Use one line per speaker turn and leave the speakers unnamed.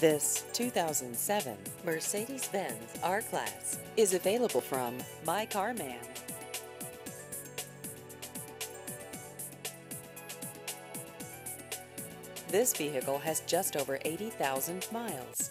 This 2007 Mercedes-Benz R-Class is available from My Car Man. This vehicle has just over 80,000 miles.